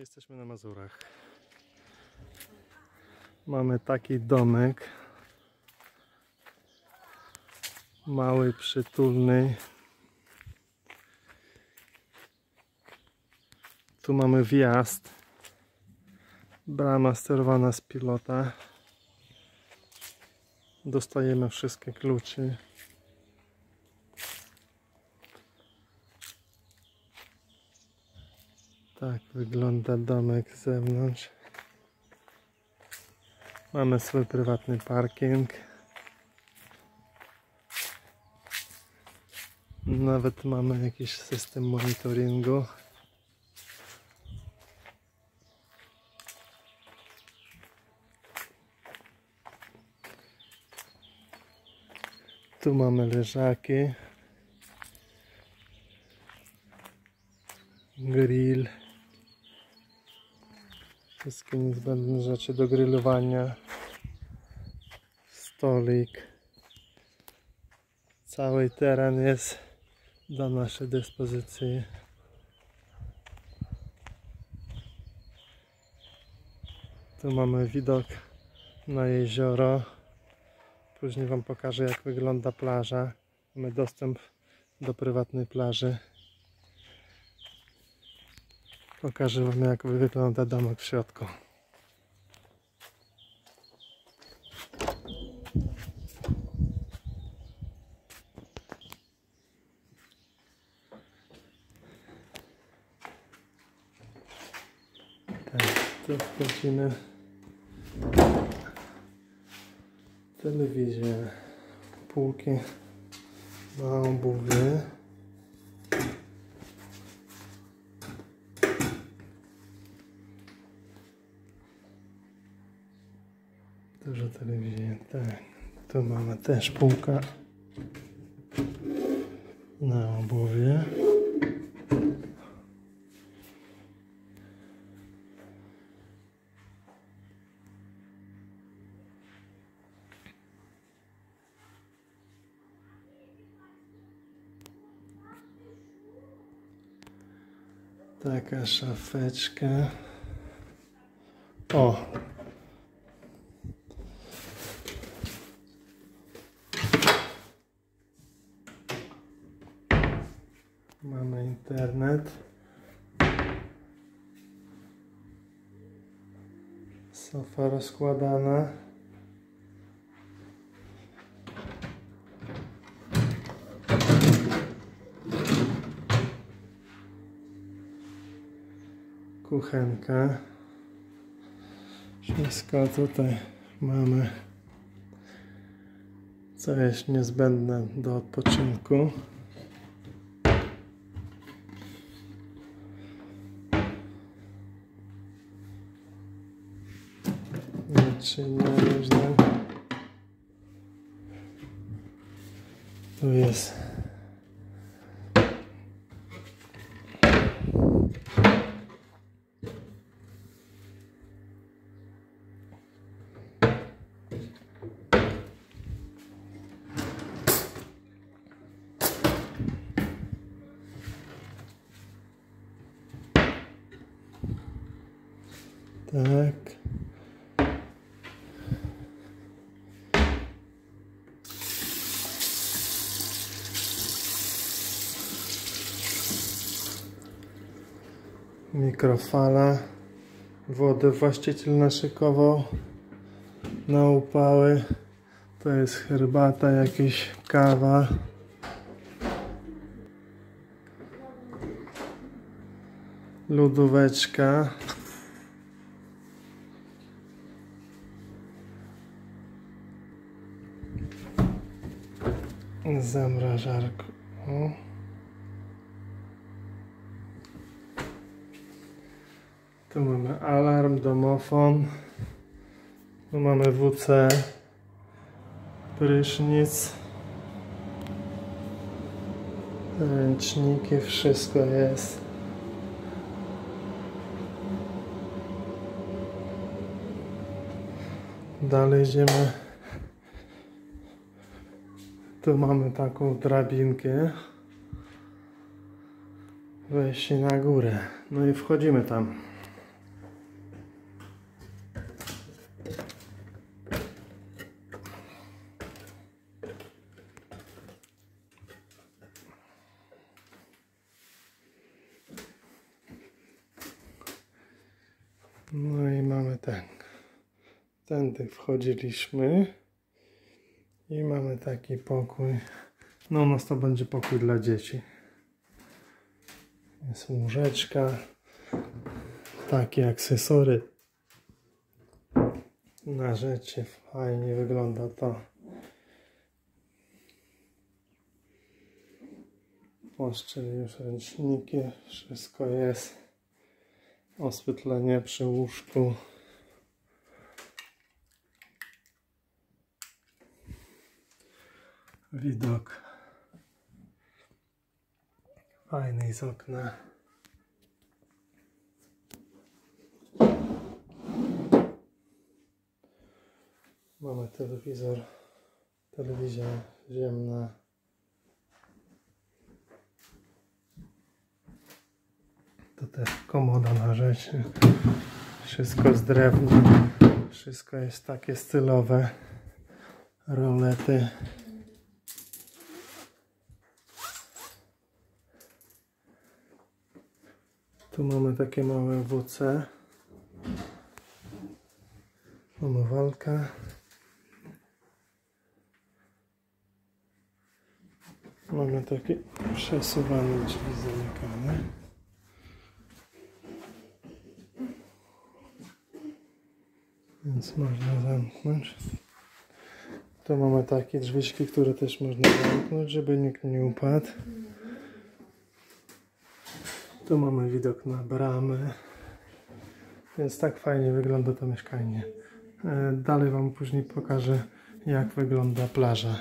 jesteśmy na Mazurach. Mamy taki domek. Mały, przytulny. Tu mamy wjazd. Brama sterowana z pilota. Dostajemy wszystkie kluczy. Tak wygląda domek z zewnątrz. Mamy swój prywatny parking. Nawet mamy jakiś system monitoringu. Tu mamy leżaki. Grill. Wszystkie niezbędne rzeczy do grillowania. Stolik. Cały teren jest do naszej dyspozycji. Tu mamy widok na jezioro. Później Wam pokażę jak wygląda plaża. Mamy dostęp do prywatnej plaży. Pokażę Wam jak wygląda domek w środku. Tak, tu wchodzimy. Telewizja, półki na obuwie. Dużo telewizji, tak. Tu mamy też półka na obuwie. Taka szafeczka. O, Mamy internet. Sofa rozkładana. Kuchenka. Wszystko tutaj mamy, co jest niezbędne do odpoczynku. Różne. Tu jest tak. Mikrofala. Wodę właściciel naszykował na upały. To jest herbata, jakieś kawa. Lodóweczka. Zamrażarku. O. Tu mamy alarm, domofon. Tu mamy WC, prysznic, ręczniki, wszystko jest. Dalej idziemy. Tu mamy taką drabinkę. Wejście na górę. No i wchodzimy tam. No i mamy ten. Tędy wchodziliśmy. I mamy taki pokój. No u nas to będzie pokój dla dzieci. Jest łóżeczka. Takie akcesory. Na rzeczy fajnie wygląda to. Oszczeli już ręczniki. Wszystko jest. Oswietlenie przy łóżku. Widok fajny z okna. Mamy telewizor, telewizja ziemna. To też komoda na rzeczy. Wszystko z drewna. Wszystko jest takie stylowe. Rolety. Tu mamy takie małe WC. Umywalka. Mamy takie przesuwane drzwi zamykane. Więc można zamknąć. Tu mamy takie drzwiczki, które też można zamknąć, żeby nikt nie upadł. Tu mamy widok na bramę. Więc tak fajnie wygląda to mieszkanie. E, Dalej Wam później pokażę, jak wygląda plaża.